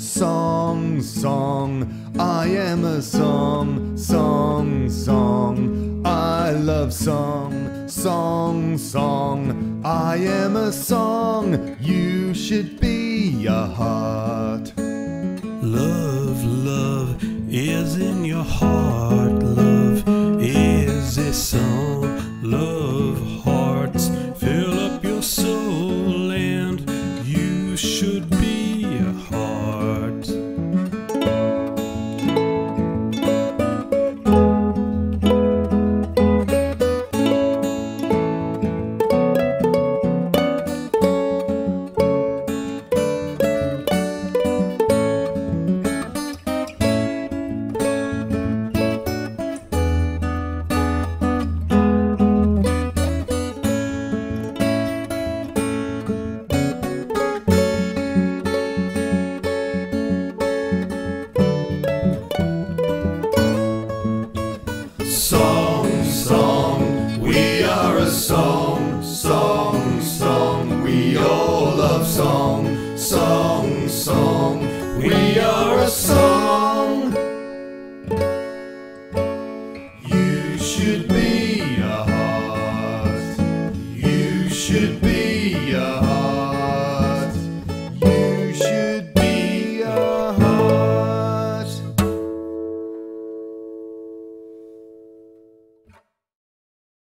Song, song, I am a song, song, song. I love song, song, song. I am a song, you should be a heart. Love, love is in your heart. Love is a song. Love hearts fill up your soul, and you should song, we are a song, song, song. We all love song, song, song. We are a song. You should be a heart. You should be a heart.